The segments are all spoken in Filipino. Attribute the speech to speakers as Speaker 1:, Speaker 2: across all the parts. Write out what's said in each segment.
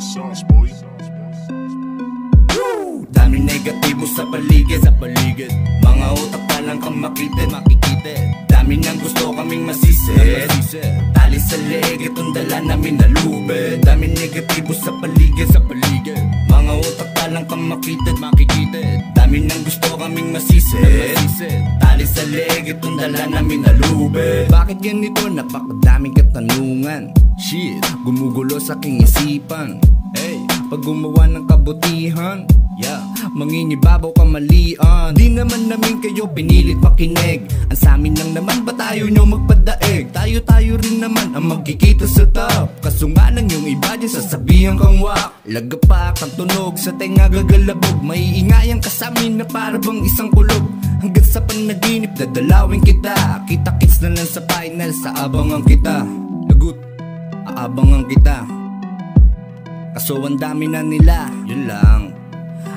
Speaker 1: sauce, boy.
Speaker 2: Daming negatibo sa paligid Sa paligid. Mga utak pa lang kang makita Makikita Dami nang gusto kaming masisi. Tali sa leg Itong dala namin na lube. Daming negatibo sa paligid Sa paligid. Mga utak pa lang kang makita Makikita Dami nang gusto kaming masisi. Tali sa leg Itong dala namin na lube. Bakit ganito? Napakadaming katanungan. Shit Gumugulo sa aking isipan. Hey Pag gumawa ng kabutihan Yeah, manginibabaw kamalian Di naman namin kayo pinilit makinig Ang samin lang naman ba tayo nyo magpadaig? Tayo-tayo rin naman ang magkikita sa top. Kaso nga lang yung iba dyan sasabihan kang wak. Lagapak ang tunog sa tenga gagalabog. Maiingayan ka sa amin na para bang isang kulog Sa panaginip dadalawin kita. Kita-kits na lang sa final sa abangan kita. Lagot, aabangan kita. Kaso ang dami na nila, yun lang.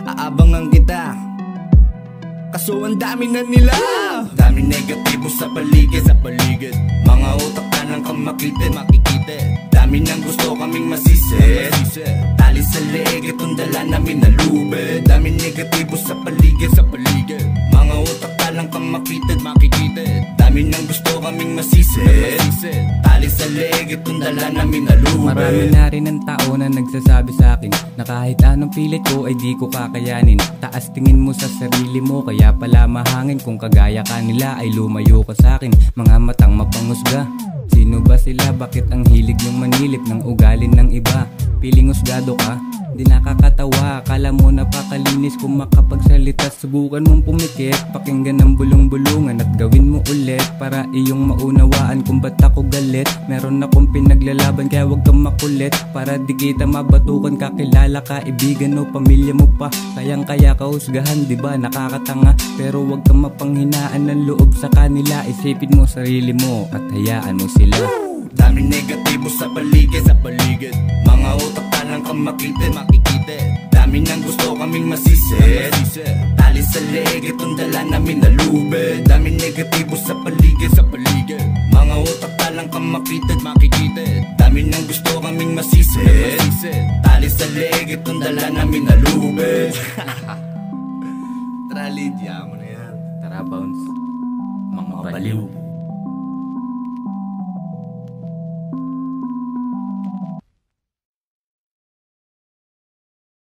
Speaker 2: Aabangan kita. Kaso ang dami na nila. Dami negatibo sa paligid Sa paligid. Mga utak ka lang kang makita Makikita Dami nang gusto kaming masisi. Tali sa leg Itong dala namin na lube. Dami negatibo sa paligid Sa paligid leg Itong dala namin na lube
Speaker 3: Marami na rin ang tao na nagsasabi sa akin Na kahit anong pilit ko ay di ko kakayanin Taas tingin mo sa sarili mo Kaya pala mahangin Kung kagaya ka nila ay lumayo ka sa akin Mga matang mapangusga Sino ba sila? Bakit ang hilig yung manilip ng ugalin ng iba? Piling husgado ka? Di nakakatawa. Akala mo napakalinis kung makapagsalita. Subukan mong pumikit. Pakinggan ang bulong-bulungan At gawin mo ulit Para iyong maunawaan kung ba't ako galit. Meron akong pinaglalaban Kaya wag kang makulit. Para di kita mabatukan Kakilala ka, ibigan o pamilya mo pa. Kayang kaya ka husgahan Diba nakakatanga. Pero wag kang mapanghinaan ng loob sa kanila. Isipin mo sarili mo At hayaan mo sila.
Speaker 2: Daming negatibo sa makita Makikita. Dami nang gusto kaming masisi. Tali sa leg Itong dala namin na lube. Daming negatibo sa paligid Sa paligid. Mga utak ka lang kang makita Makikita. Dami nang gusto kaming masisi. Tali sa leg Itong dala namin na lube. Tara Lydia mo na yan.
Speaker 3: Tara bounce. Mga
Speaker 2: Mga
Speaker 3: baliw
Speaker 2: baliw